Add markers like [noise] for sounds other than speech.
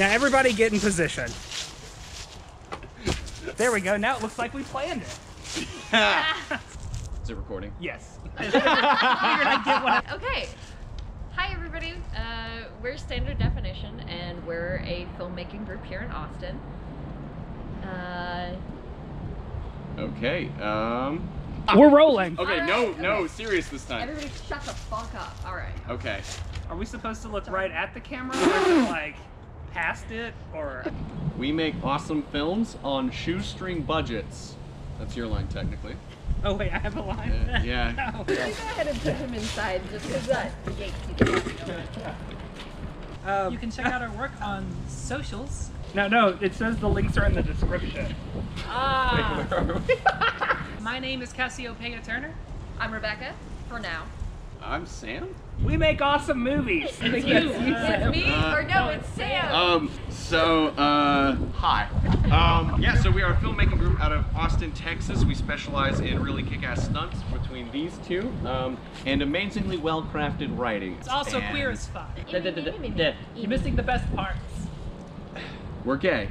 Now everybody get in position. There we go. Now it looks like we planned it. Is it recording? Yes. [laughs] I figured I'd get one. Okay. Hi, everybody. Uh, we're Standard Definition, and we're a filmmaking group here in Austin. Uh, Okay. Um. We're rolling. Okay. All No. right, No. Serious this time. everybody, shut the fuck up. All right. Okay. Are we supposed to look right at the camera, or like past it, or? We make awesome films on shoestring budgets. That's your line, technically. Oh wait, I have a line. Uh, [laughs] yeah. No. Go ahead and put him inside, just because that the gatekeeper. Um, You can check out our work on socials. no, no. It says the links are in the description. Ah. Where? My name is Cassiopeia Turner. I'm Rebecca. For now. I'm Sam. We make awesome movies. It's you. It's me, Uh, or no, it's Sam. Um, so, uh, hi. Um, yeah, so we are a filmmaking group out of Austin, Texas. We specialize in really kick-ass stunts between these two, um, and amazingly well-crafted writing. It's also And queer as fuck. You're You're missing the best parts. We're gay.